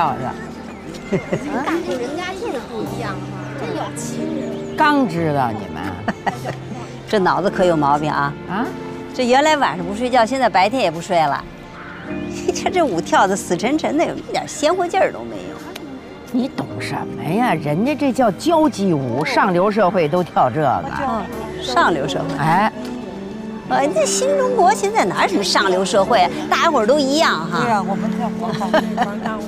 小子，感觉人家就是不一样哈，真有气质。刚知道你们 这脑子可有毛病啊！啊？这原来晚上不睡觉，现在白天也不睡了。这这舞跳的死沉沉的，一点鲜活劲儿都没有。你懂什么呀？人家这叫交际舞，上流社会都跳这个。哦，上流社会。哎，哎，那新中国现在哪有什么上流社会啊？大家伙儿都一样哈。对呀，我们跳广场广场舞。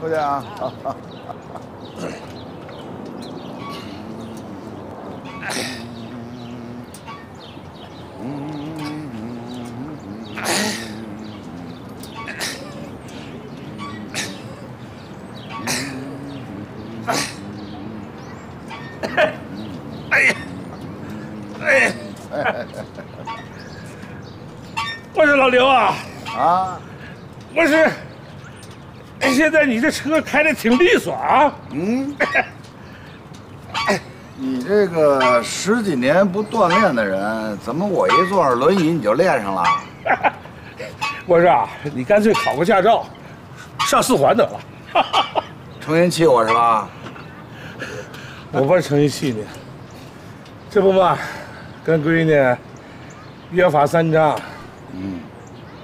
出去啊！哎呀，哎，我说老刘啊，啊，我是，现在你这车开的挺利索啊。嗯，你这个十几年不锻炼的人，怎么我一坐上轮椅你就练上了？我说啊，你干脆考个驾照，上四环得了。成心气我是吧？我不是成心气你，这不嘛，跟闺女约法三章，嗯，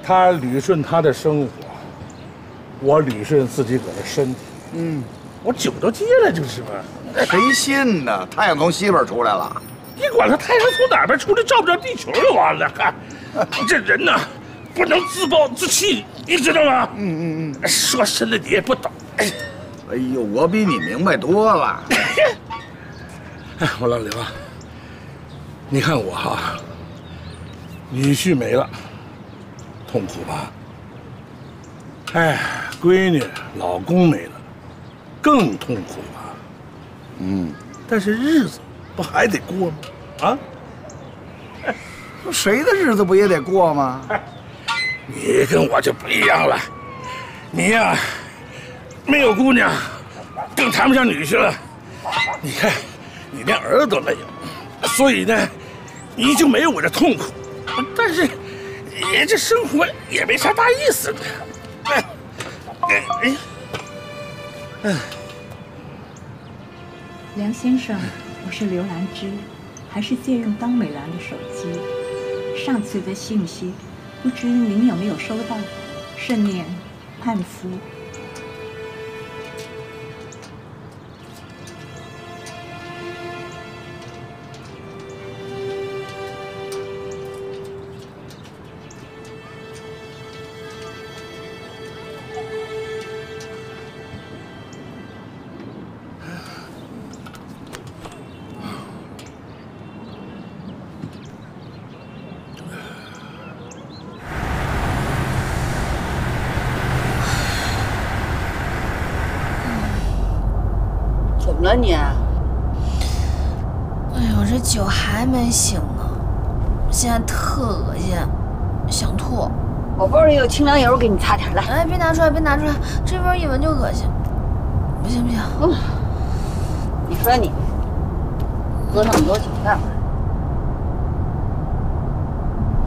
她捋顺她的生活，我捋顺自己个的身体。嗯，我酒都戒了就是嘛。谁信呢？太阳从西边出来了。你管他太阳从哪边出来，照不照地球就完了。还，这人呐，不能自暴自弃，你知道吗？嗯嗯嗯。说深了你也不懂。哎，哎呦，我比你明白多了。哎，我老刘啊，你看我哈，女婿没了，痛苦吧？哎，闺女、老公没了，更痛苦吧？嗯，但是日子不还得过吗？啊？谁的日子不也得过吗？你跟我就不一样了，你呀、没有姑娘，更谈不上女婿了。你看，你连儿子都没有，所以呢，你就没有我的痛苦。但是，你这生活也没啥大意思呢。哎，哎，梁先生，我是刘兰芝，还是借用当美兰的手机。上次的信息，不知您有没有收到？是念汉夫。清凉油，给你擦点来。哎，别拿出来，别拿出来，这味儿一闻就恶心。不行不行，你说你喝那么多酒干嘛？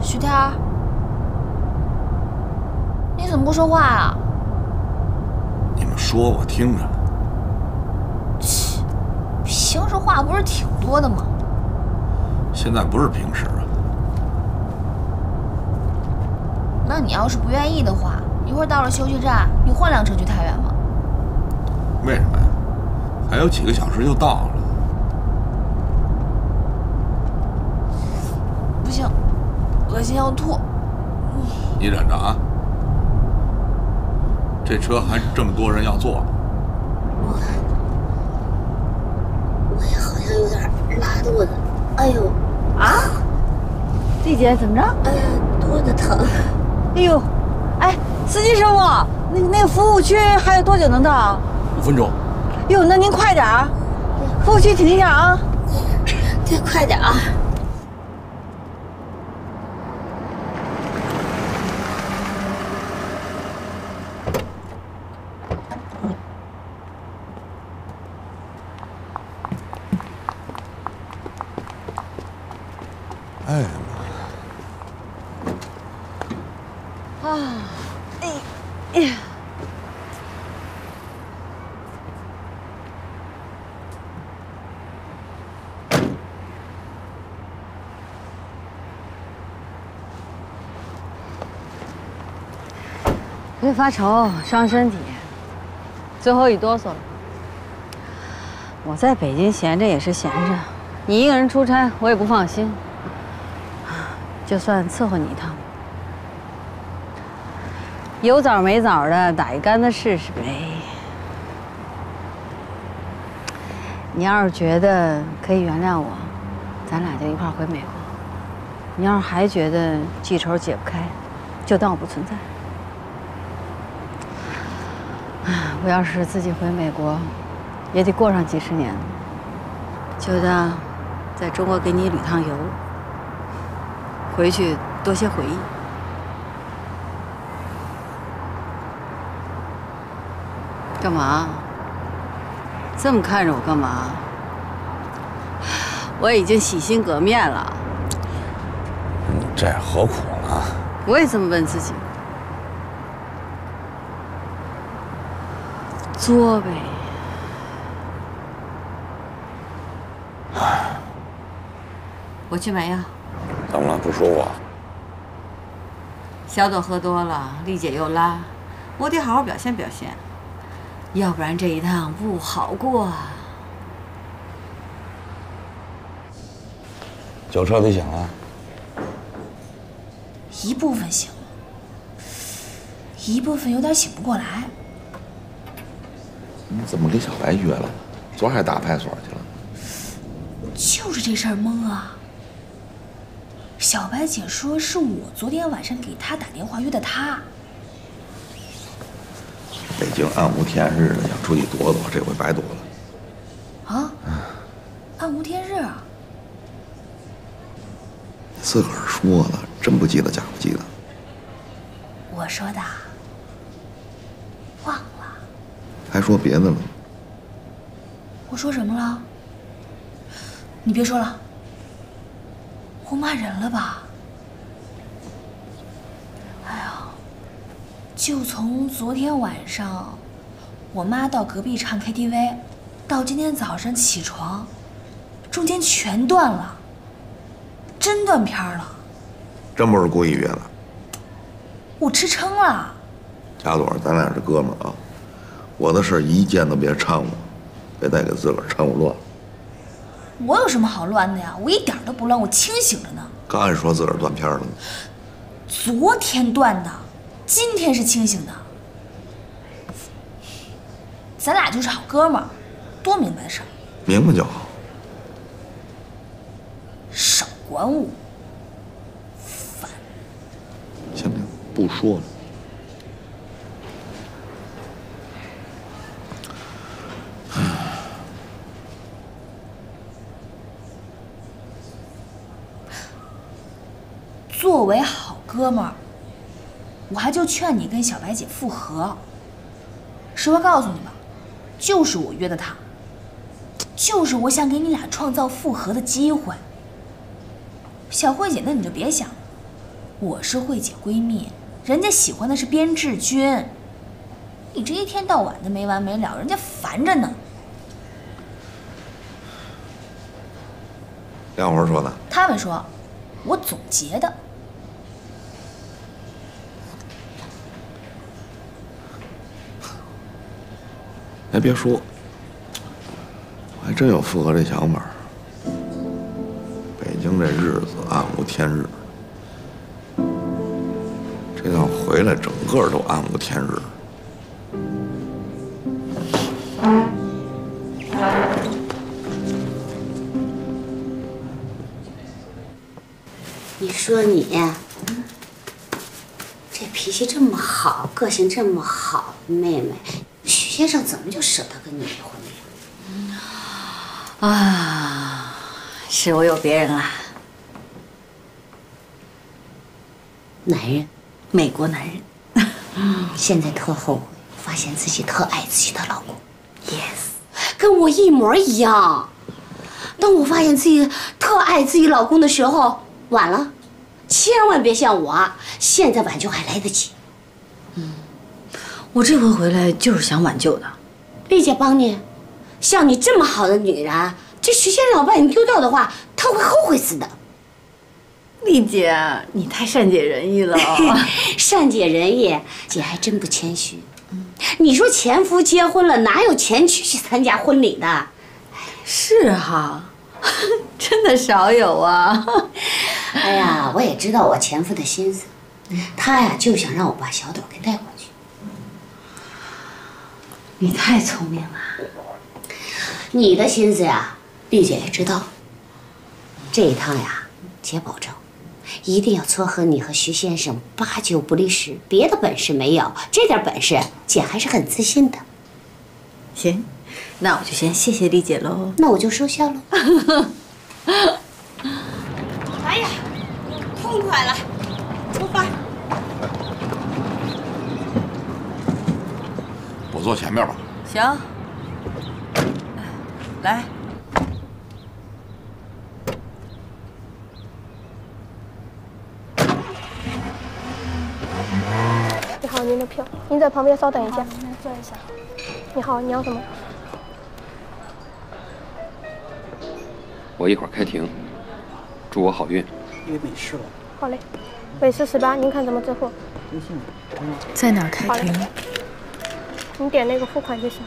徐天儿，你怎么不说话啊？你们说我听着切。平时话不是挺多的吗？现在不是平时啊，那你要是不愿意的话，一会儿到了休息站，你换辆车去太原吗？为什么呀？还有几个小时就到了。不行，恶心要吐。你忍着啊。这车还这么多人要坐我。我也好像有点拉肚子。哎呦，啊，丽姐怎么着？哎呀，肚子疼。哎呦，哎，司机师傅，那那个服务区还有多久能到？五分钟。哟，那您快点儿，服务区停一下啊。对，快点啊。别发愁，伤身体。最后一哆嗦了。我在北京闲着也是闲着，你一个人出差，我也不放心。就算伺候你一趟，有枣没枣的打一竿子试试呗。你要是觉得可以原谅我，咱俩就一块回美国。你要是还觉得记仇解不开，就当我不存在。我要是自己回美国，也得过上几十年。就当在中国给你旅趟游，回去多些回忆。干嘛？这么看着我干嘛？我已经洗心革面了。你这何苦呢？我也这么问自己。作呗。我去买药。怎么了？不舒服？小朵喝多了，丽姐又拉，我得好好表现表现，要不然这一趟不好过啊。酒彻底醒了？一部分醒了，一部分有点醒不过来。你怎么跟小白约了？昨儿还打派出所去了。就是这事儿懵啊！小白姐说是我昨天晚上给她打电话约的她。北京暗无天日的，想出去躲躲，这回白躲了。啊？暗无天日啊？自个儿说的，真不记得假不记得？我说的。忘了。还说别的了？我说什么了？你别说了。我骂人了吧？哎呀，就从昨天晚上，我妈到隔壁唱 KTV，到今天早上起床，中间全断了，真断片了。真不是故意约的。我吃撑了。贾朵，咱俩是哥们儿啊，我的事儿一件都别掺和，别再给自个儿掺和乱了。我有什么好乱的呀？我一点都不乱，我清醒着呢。刚还说自个儿断片了呢。昨天断的，今天是清醒的。咱俩就是好哥们儿，多明白的事儿。明白就好。少管我，烦。行行，不说了。作为好哥们儿，我还就劝你跟小白姐复合。实话告诉你吧，就是我约的她，就是我想给你俩创造复合的机会。小慧姐，那你就别想了，我是慧姐闺蜜，人家喜欢的是边志军。你这一天到晚的没完没了，人家烦着呢。梁文说的，他们说，我总结的。还别说，我还真有复合这想法。北京这日子暗无天日，这趟回来整个都暗无天日。你说你，这脾气这么好，个性这么好，妹妹，许先生怎么就舍得跟你离婚了呀？啊，是我有别人了。男人，美国男人。现在特后悔，发现自己特爱自己的老公。Yes，跟我一模一样。当我发现自己特爱自己老公的时候，晚了，千万别像我，现在挽救还来得及。我这回回来就是想挽救的。丽姐帮你，像你这么好的女人，这徐先生要把你丢掉的话，他会后悔死的。丽姐，你太善解人意了。善解人意，姐还真不谦虚。你说前夫结婚了，哪有钱去去参加婚礼的？是哈，真的少有啊。哎呀，我也知道我前夫的心思，他呀就想让我把小朵给带过去。你太聪明了。你的心思呀，丽姐也知道。这一趟呀，姐保证，一定要撮合你和徐先生八九不离十。别的本事没有，这点本事姐还是很自信的。行，那我就先谢谢丽姐喽。那我就收下喽。哎呀，痛快了，出发！坐前面吧。行，来，你好，您的票，您在旁边稍等一下。您坐一下。你好，你要什么？我一会儿开庭，祝我好运。因为美式了。好嘞，美式十八，您看怎么支付？微信。在哪儿开庭？您点那个付款就行。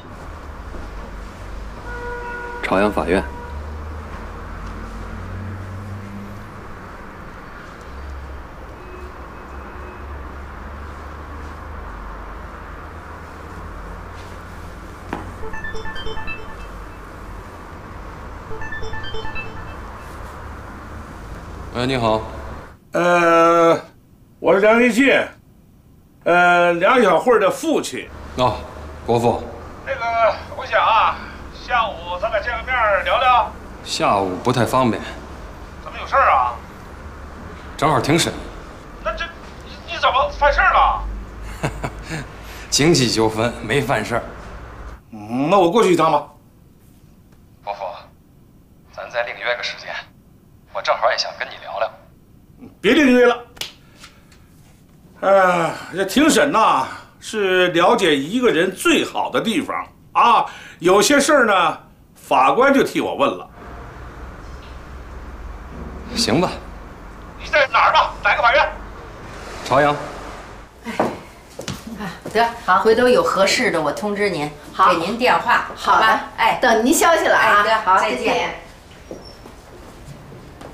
朝阳法院。喂，你好。呃，我是梁一信，呃，梁小慧的父亲。哦，国父，那个，我想啊，下午咱俩见个面聊聊。下午不太方便，怎么有事儿啊？正好庭审，那这，你你怎么犯事儿了？经济纠纷没犯事儿。嗯，那我过去一趟吧。伯父，咱再另约个时间，我正好也想跟你聊聊。别另约了。哎，这庭审呐、是了解一个人最好的地方啊。有些事儿呢，法官就替我问了。行吧，你在哪儿呢？哪个法院？朝阳。哎得好，回头有合适的我通知您，给您电话，好吧？哎，等您消息了啊！哎，得好，再见。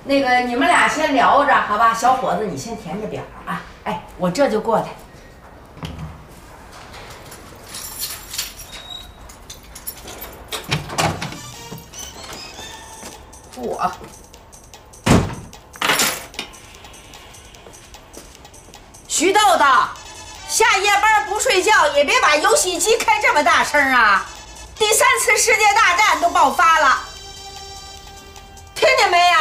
那个你们俩先聊着，好吧？小伙子，你先填着表啊。哎，我这就过来。也别把游戏机开这么大声啊！第三次世界大战都爆发了，听见没有？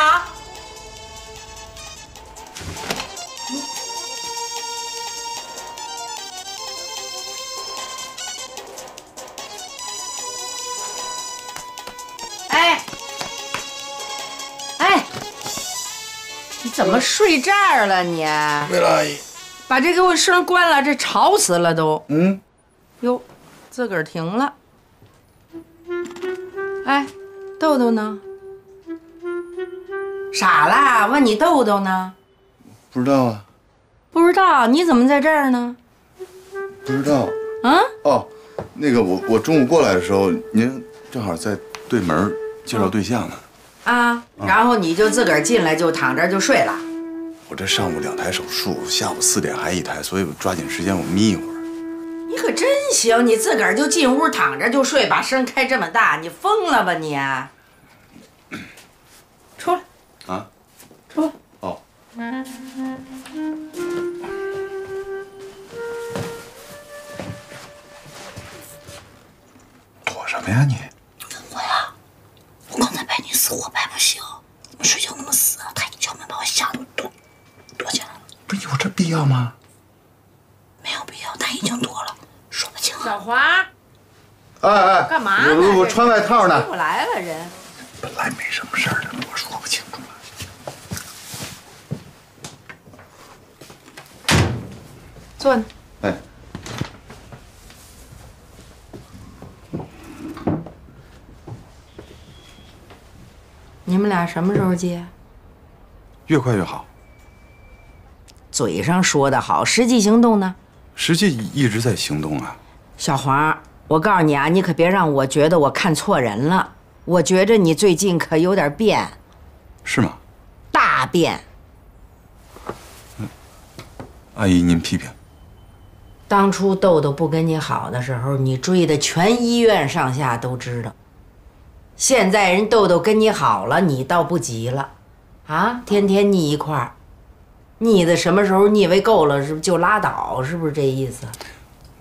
哎，哎，你怎么睡这儿了你？魏老阿姨，把这给我声关了，这吵死了都。嗯，哟，自个儿停了。哎，豆豆呢？傻啦？问你豆豆呢？不知道啊，不知道，你怎么在这儿呢？不知道。啊？哦，那个我我中午过来的时候，您正好在对门介绍对象呢。啊，然后你就自个儿进来就躺这儿就睡了。我这上午两台手术，下午四点还一台，所以我抓紧时间我眯一会儿。你可真行，你自个儿就进屋躺着就睡，把声开这么大，你疯了吧你？出来啊！出来。哦。躲什么呀你？我呀，我刚才拍你死活拍不醒，怎么睡觉那么死啊？他一敲门把我吓得躲躲起来了。不是有这必要吗？没有必要，他已经躲了。小华，哎哎，干嘛呢？我我穿外套呢。我来了人。本来没什么事儿的，我说不清楚了。坐。哎。你们俩什么时候结？越快越好。嘴上说的好，实际行动呢？实际一直在行动啊。小黄，我告诉你啊，你可别让我觉得我看错人了。我觉着你最近可有点变。是吗？大变。阿姨，您批评。当初豆豆不跟你好的时候，你追的全医院上下都知道。现在人豆豆跟你好了，你倒不急了，啊，天天腻一块儿，腻的什么时候腻味够了，是不是就拉倒？是不是这意思？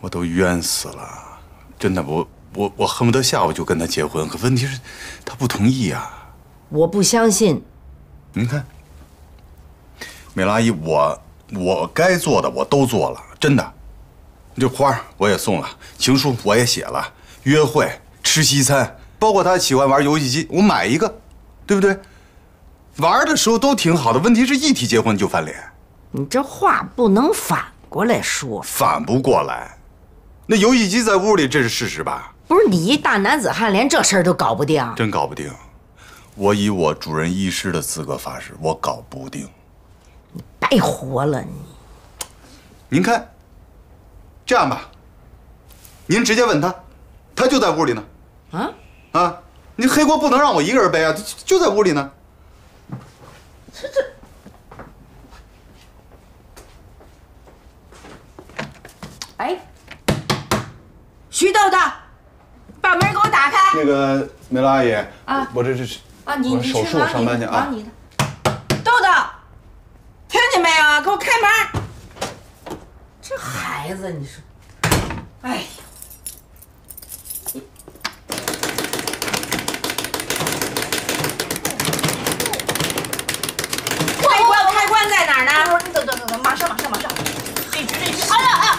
我都冤死了，真的，我我我恨不得下午就跟他结婚，可问题是，他不同意啊。我不相信。您看，美拉阿姨，我我该做的我都做了，真的。这花我也送了，情书我也写了，约会、吃西餐。包括他喜欢玩游戏机，我买一个，对不对？玩的时候都挺好的，问题是一提结婚就翻脸。你这话不能反过来说。反不过来，那游戏机在屋里，这是事实吧？不是你一大男子汉，连这事儿都搞不定？真搞不定。我以我主任医师的资格发誓，我搞不定。你白活了你。您看，这样吧，您直接问他，他就在屋里呢。啊？啊，你黑锅不能让我一个人背啊！就就在屋里呢。这这，哎，徐豆豆，把门给我打开。那个梅拉阿姨啊，我这这是啊，你你手术上班去啊。你的，豆豆，听见没有啊？给我开门。这孩子，你说，哎呀。在哪儿呢？你等等等等，马上马上马上！这局这局，哎呀哎呀，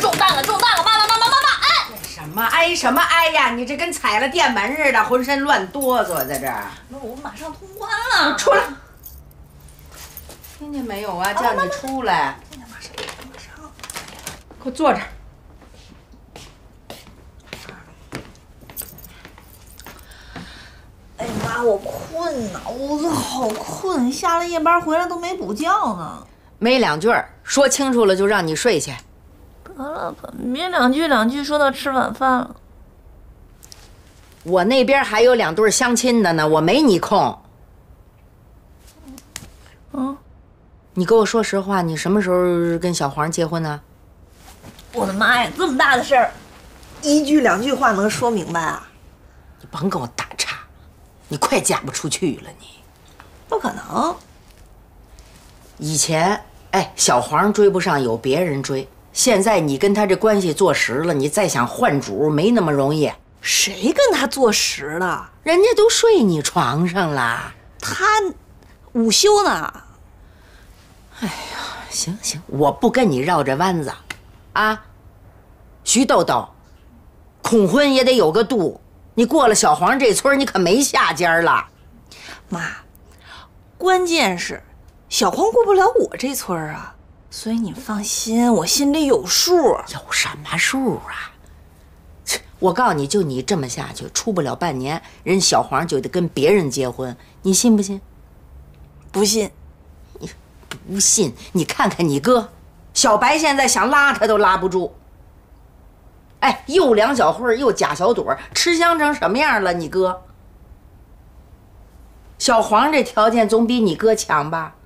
中弹了中弹了！妈妈妈妈妈妈！哎，什么挨什么挨呀？你这跟踩了电门似的，浑身乱哆嗦，在这儿。那我马上通关了。出来！听见没有啊？叫你出来。听见马上马上，给我坐这儿。哎呀妈，我困呐，我都好困，下了夜班回来都没补觉呢。没两句说清楚了就让你睡去。得了吧，别两句两句说到吃晚饭了。我那边还有两对相亲的呢，我没你空。嗯，你跟我说实话，你什么时候跟小黄结婚呢？我的妈呀，这么大的事儿，一句两句话能说明白啊？你甭跟我打岔。你快嫁不出去了，你不可能。以前哎，小黄追不上有别人追，现在你跟他这关系坐实了，你再想换主没那么容易。谁跟他坐实了？人家都睡你床上了，他午休呢。哎呀，行行，我不跟你绕这弯子，啊，徐豆豆，恐婚也得有个度。你过了小黄这村，你可没下家了，妈。关键是小黄过不了我这村啊，所以你放心，我心里有数。有什么数啊？切！我告诉你就你这么下去，出不了半年，人小黄就得跟别人结婚，你信不信？不信。你不信？你看看你哥，小白现在想拉他都拉不住。哎，又梁小慧又贾小朵，吃香成什么样了？你哥，小黄这条件总比你哥强吧？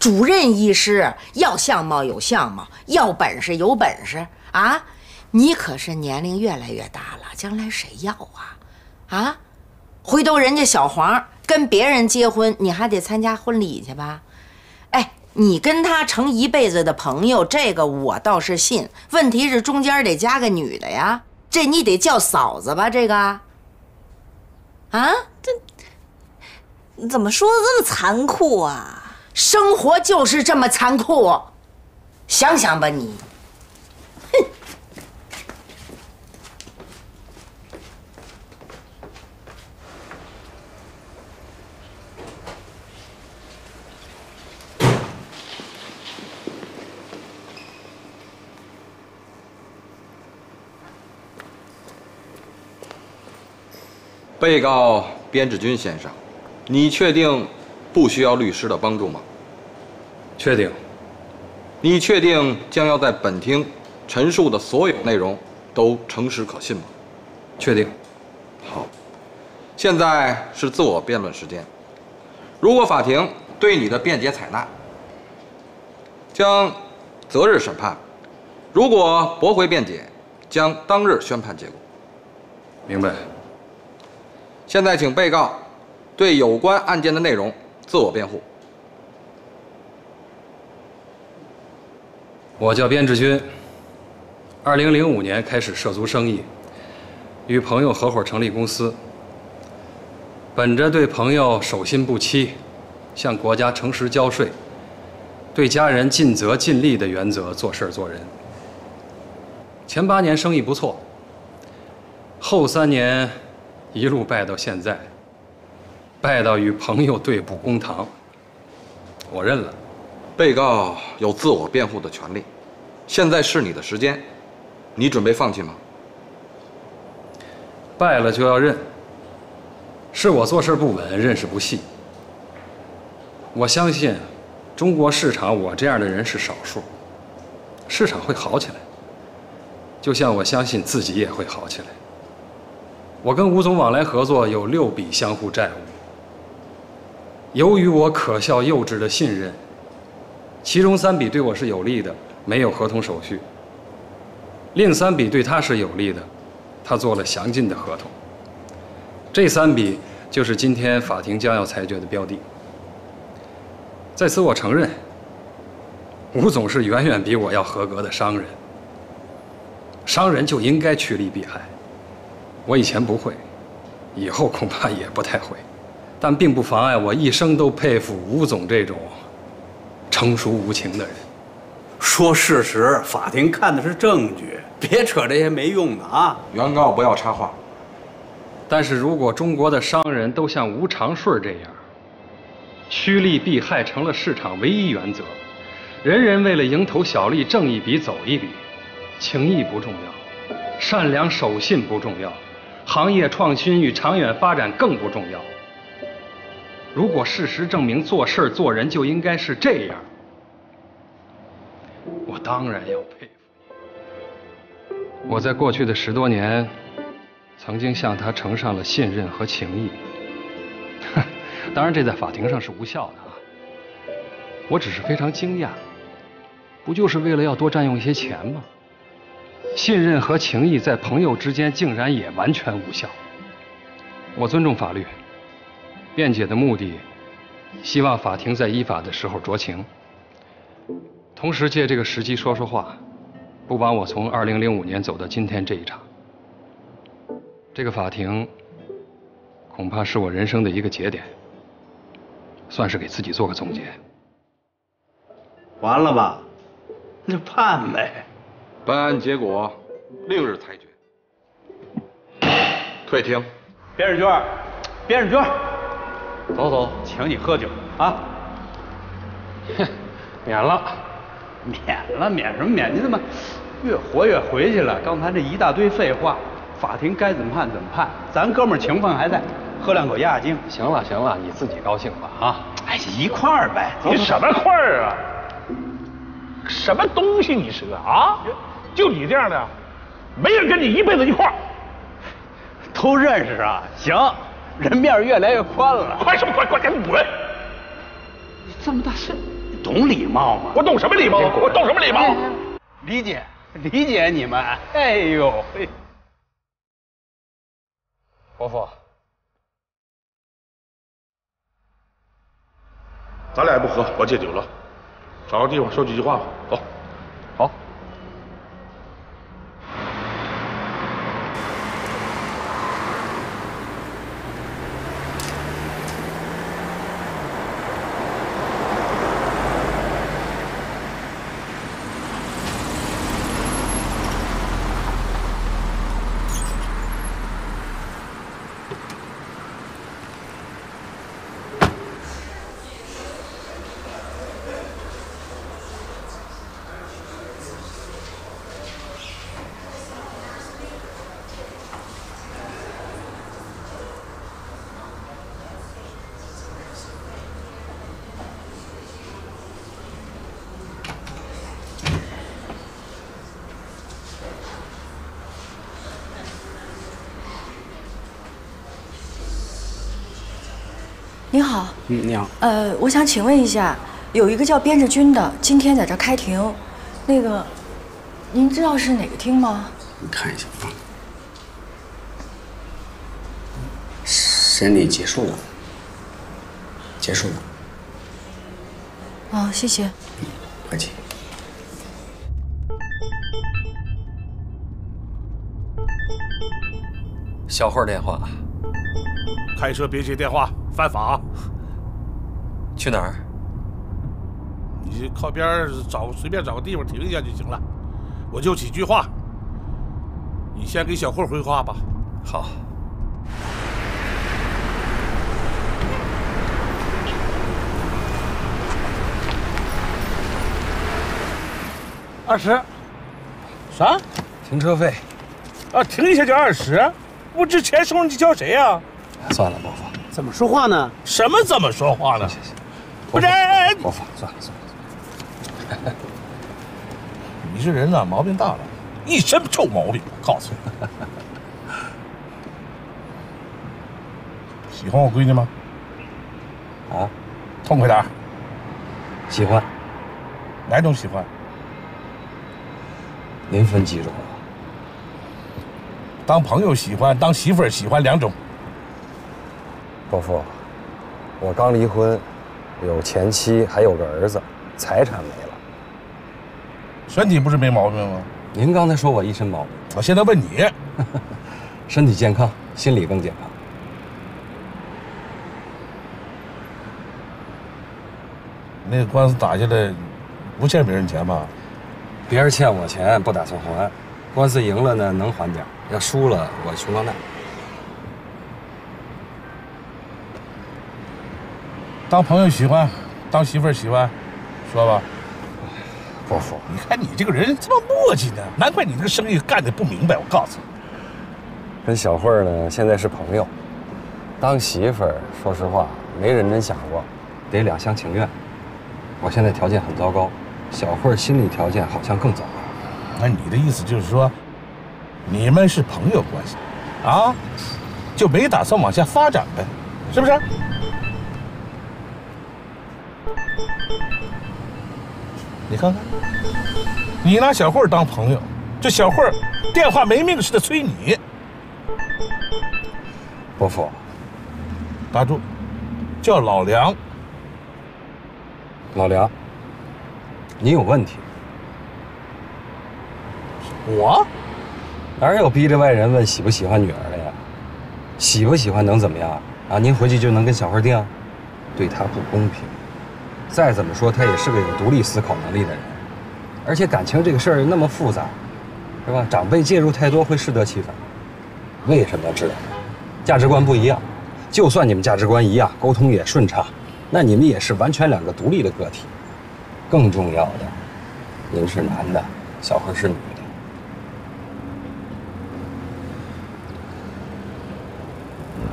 主任医师要相貌有相貌，要本事有本事啊！你可是年龄越来越大了，将来谁要啊？啊？回头人家小黄跟别人结婚，你还得参加婚礼去吧？哎，你跟他成一辈子的朋友，这个我倒是信。问题是中间得加个女的呀，这你得叫嫂子吧？这个，啊？这怎么说的这么残酷啊？生活就是这么残酷，想想吧你。哼。被告边志军先生，你确定不需要律师的帮助吗？确定。你确定将要在本庭陈述的所有内容都诚实可信吗？确定。好，现在是自我辩论时间。如果法庭对你的辩解采纳，将择日审判；如果驳回辩解，将当日宣判结果。明白。现在请被告对有关案件的内容自我辩护。我叫边志军，二零零五年开始涉足生意，与朋友合伙成立公司。本着对朋友守信不欺，向国家诚实交税，对家人尽责尽力的原则做事做人。前八年生意不错，后三年一路败到现在，败到与朋友对簿公堂。我认了。被告有自我辩护的权利，现在是你的时间，你准备放弃吗？败了就要认，是我做事不稳，认识不细。我相信，中国市场我这样的人是少数，市场会好起来。就像我相信自己也会好起来。我跟吴总往来合作有六笔相互债务，由于我可笑幼稚的信任。其中三笔对我是有利的，没有合同手续；另三笔对他是有利的，他做了详尽的合同。这三笔就是今天法庭将要裁决的标的。在此，我承认，吴总是远远比我要合格的商人。商人就应该趋利避害。我以前不会，以后恐怕也不太会，但并不妨碍我一生都佩服吴总这种。成熟无情的人，说事实，法庭看的是证据，别扯这些没用的啊！原告不要插话。但是如果中国的商人都像吴长顺这样，趋利避害成了市场唯一原则，人人为了蝇头小利挣一笔走一笔，情义不重要，善良守信不重要，行业创新与长远发展更不重要。如果事实证明做事做人就应该是这样，我当然要佩服。我在过去的十多年，曾经向他呈上了信任和情谊。当然，这在法庭上是无效的啊。我只是非常惊讶，不就是为了要多占用一些钱吗？信任和情谊在朋友之间竟然也完全无效。我尊重法律。辩解的目的，希望法庭在依法的时候酌情，同时借这个时机说说话，不枉我从2005年走到今天这一场。这个法庭恐怕是我人生的一个节点，算是给自己做个总结。完了吧？那就判呗。本案结果，另日裁决。退庭。边志军，边志军。走走，请你喝酒啊！哼，免了，免了，免什么免？你怎么越活越回去了？刚才这一大堆废话，法庭该怎么判怎么判。咱哥们儿情分还在，喝两口压压惊。行了行了，你自己高兴吧啊！哎，一块儿呗。你什么块儿啊？什么东西你是啊？就你这样的，没人跟你一辈子一块儿。都认识啊，行，人面越来越宽了。宽什么宽？快赶紧滚！这么大事，懂礼貌吗？我懂什么礼貌？我懂什么礼貌？理解，理解你们。哎呦嘿，伯父，咱俩也不喝，我戒酒了。找个地方说几句话吧，走。您好，嗯，你好。呃，我想请问一下，有一个叫边志军的，今天在这开庭，那个，您知道是哪个厅吗？你看一下啊。审理结束了，结束了，哦，谢谢。客气。小慧电话，开车别接电话，犯法。去哪儿？你靠边找随便找个地方停一下就行了。我就几句话，你先给小慧回话吧。好。二十，啥？停车费。啊，停一下就二十？我这钱收上去交谁呀、算了，伯父。怎么说话呢？什么怎么说话呢？不是，我放，算了算了算了。你这人呐，毛病大了，一身臭毛病。我告诉你，喜欢我闺女吗？啊，痛快点儿。喜欢。哪种喜欢？您分几种？当朋友喜欢，当媳妇儿喜欢两种。伯父，我刚离婚，有前妻，还有个儿子，财产没了。身体不是没毛病吗？您刚才说我一身毛病，我现在问你，身体健康，心理更健康。那个官司打下来，不欠别人钱吧？别人欠我钱，不打算还。官司赢了呢，能还点；要输了，我穷光蛋。当朋友喜欢，当媳妇儿喜欢，说吧。伯父，你看你这个人这么磨叽呢，难怪你这个生意干的不明白。我告诉你，跟小慧儿呢，现在是朋友。当媳妇儿，说实话，没认真想过，得两厢情愿。我现在条件很糟糕，小慧儿心理条件好像更糟糕。那你的意思就是说，你们是朋友关系，啊，就没打算往下发展呗，是不是？你看看，你拿小慧当朋友，这小慧电话没命似的催你。伯父，打住，叫老梁。老梁，你有问题。我哪有逼着外人问喜不喜欢女儿的呀？喜不喜欢能怎么样啊？您回去就能跟小慧定？对她不公平。再怎么说，他也是个有独立思考能力的人，而且感情这个事儿那么复杂，是吧？长辈介入太多会适得其反。为什么知道？价值观不一样。就算你们价值观一样，沟通也顺畅，那你们也是完全两个独立的个体。更重要的，您是男的，小何是女的。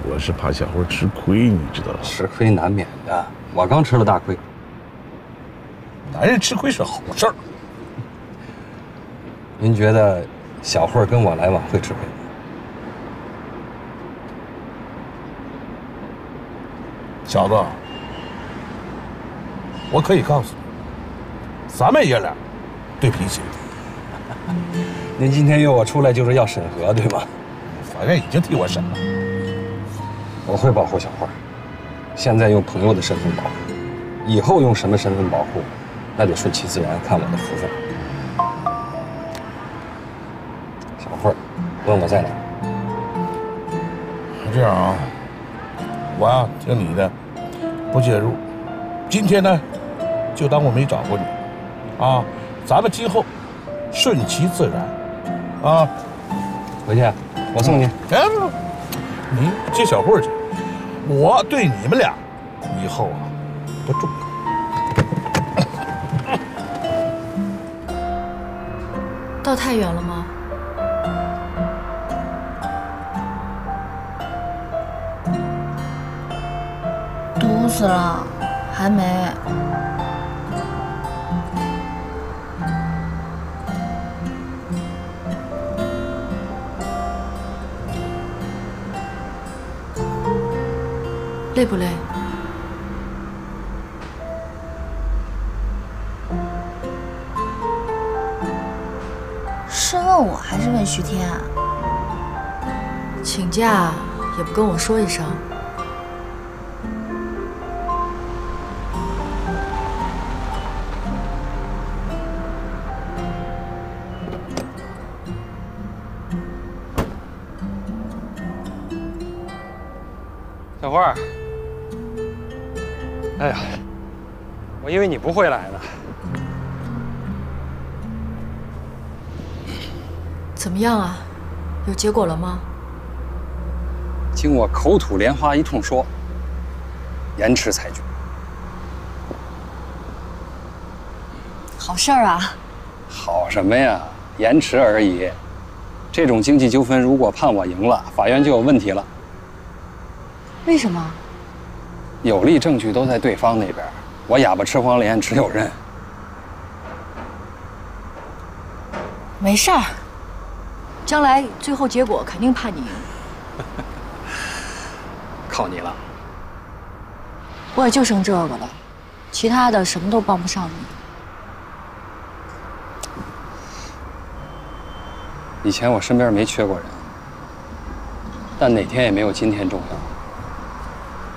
我是怕小辉吃亏，你知道吗？吃亏难免的，我刚吃了大亏。男人吃亏是好事儿。您觉得小慧跟我来往会吃亏吗？小子，我可以告诉你，咱们爷俩对脾气。您今天约我出来就是要审核，对吗？法院已经替我审了。我会保护小慧，现在用朋友的身份保护，以后用什么身份保护，那得顺其自然，看我的福分。小慧，问我在哪儿？这样啊，我呀听你的，不介入。今天呢，就当我没找过你，啊，咱们今后顺其自然，啊。回去，我送你。哎，不，你接小慧去。我对你们俩以后啊不重要。到太原了吗？堵死了，还没。累不累？问我还是问徐天啊？请假也不跟我说一声。小花，哎呀，我以为你不会来呢。怎么样啊？有结果了吗？经我口吐莲花一通说，延迟裁决。好事儿啊！好什么呀？延迟而已。这种经济纠纷，如果判我赢了，法院就有问题了。为什么？有利证据都在对方那边，我哑巴吃黄连，只有认。没事儿，将来最后结果肯定判你赢。靠你了。我也就剩这个了，其他的什么都帮不上你。以前我身边没缺过人，但哪天也没有今天重要。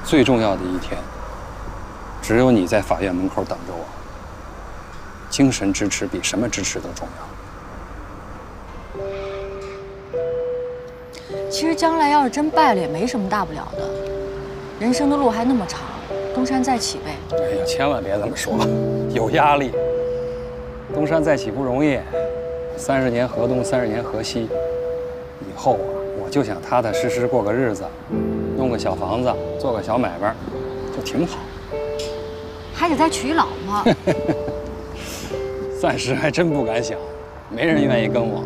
最重要的一天，只有你在法院门口等着我。精神支持比什么支持都重要。其实将来要是真败了，也没什么大不了的。人生的路还那么长，东山再起呗。哎呀，千万别这么说，有压力。东山再起不容易，三十年河东，三十年河西。以后啊，我就想踏踏实实过个日子，弄个小房子，做个小买卖，就挺好。还得再娶一老婆？暂时还真不敢想，没人愿意跟我。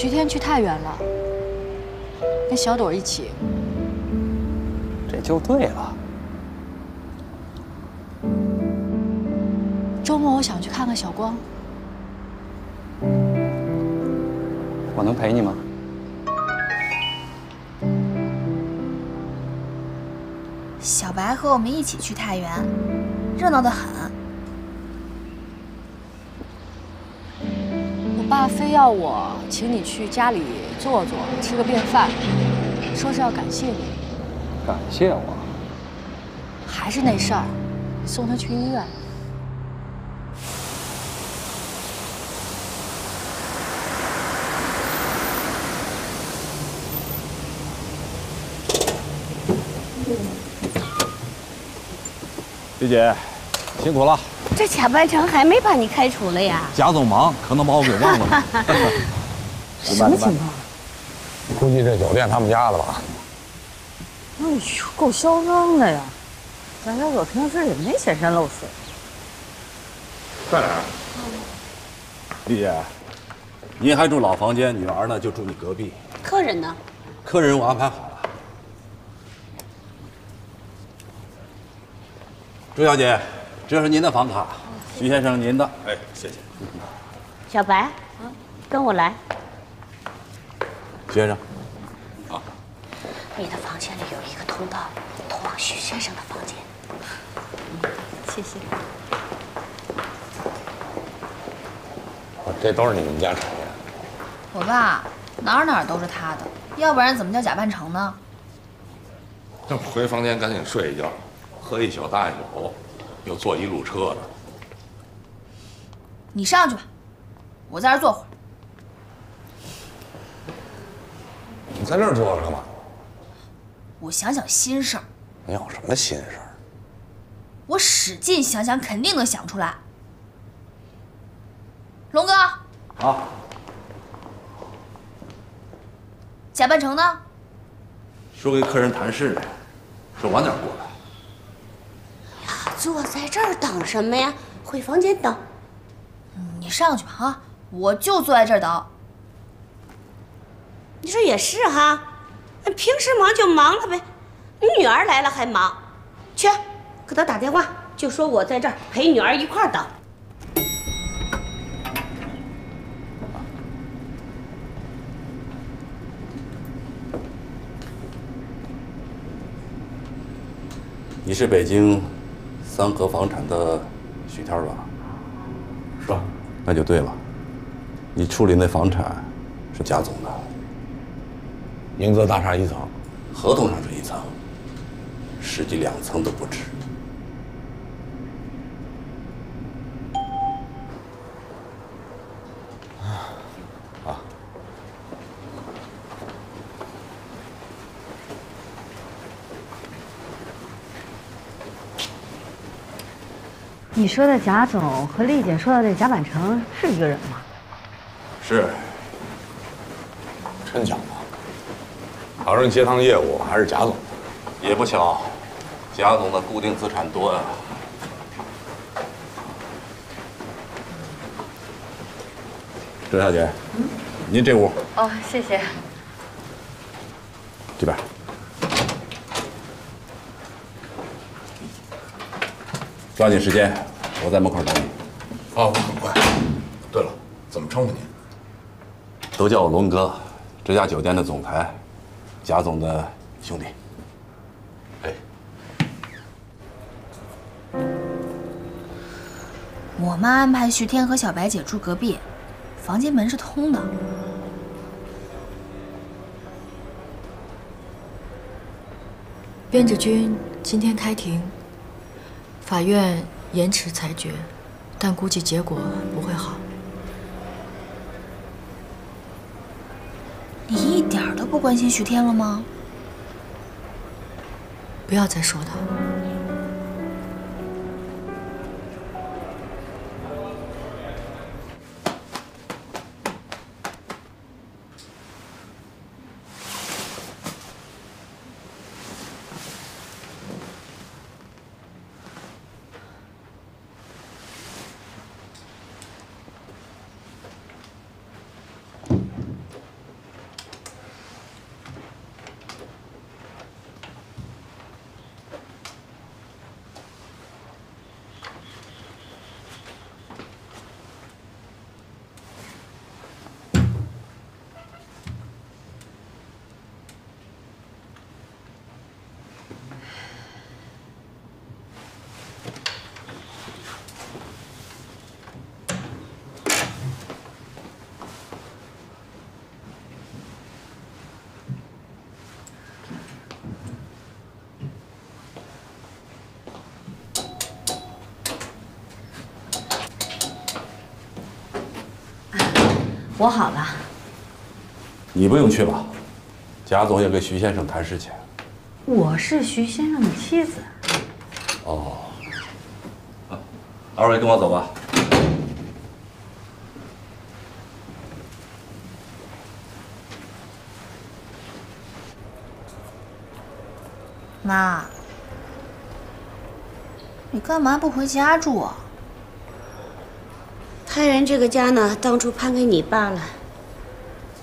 徐天去太原了，跟小朵一起。这就对了。周末我想去看看小光，我能陪你吗？小白和我们一起去太原，热闹的很。我爸非要我请你去家里坐坐，吃个便饭，说是要感谢你。感谢我？还是那事儿，送他去医院。李姐，辛苦了。这下半场还没把你开除了呀？贾总忙，可能把我给忘了。什么情况？估计这酒店他们家的吧。哎呦，够嚣张的呀！咱小左平时也没显山露水。在哪儿？丽姐，您还住老房间，女儿呢就住你隔壁。客人呢？客人我安排好了。朱小姐，这是您的房卡。徐先生，您的。哎，谢谢。小白，跟我来。徐先生，你的房间里有一个通道，通往徐先生的房间。谢谢。这都是你们家产业。我爸哪儿哪儿都是他的，要不然怎么叫假扮成呢？那回房间赶紧睡一觉，喝一宿大酒，又坐一路车了。你上去吧，我在这坐会儿。你在这儿坐着干嘛？我想想心事儿，你有什么心事儿？我使劲想想，肯定能想出来。龙哥，啊，贾半成呢？说跟客人谈事呢，说晚点过来。坐在这儿等什么呀？回房间等。你上去吧，啊，我就坐在这儿等。你说也是哈，平时忙就忙了呗，你女儿来了还忙，去给她打电话，就说我在这儿陪女儿一块儿等。你是北京三和房产的许天吧？是吧？那就对了，你处理那房产是贾总的，宁泽大厦一层，合同上是一层，实际两层都不止。啊，你说的贾总和丽姐说的那贾板成是一个人吗？是，真巧啊！好人接趟业务还是贾总，也不巧，贾总的固定资产多呀。周小姐，您这屋哦，谢谢。这边。抓紧时间，我在门口等你。好，我很快。对了，怎么称呼您？都叫我龙哥，这家酒店的总裁，贾总的兄弟。哎我妈安排徐天和小白姐住隔壁，房间门是通的。编制军今天开庭，法院延迟裁决，但估计结果不会好。你一点都不关心徐天了吗？不要再说他。我好了。你不用去了，贾总要跟徐先生谈事情。我是徐先生的妻子。哦，啊二位跟我走吧。妈，你干嘛不回家住啊？开源这个家呢，当初判给你爸了，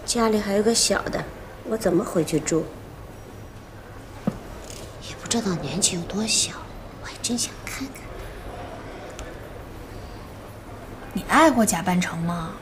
家里还有个小的，我怎么回去住？也不知道年纪有多小，我还真想看看。你爱过贾半城吗？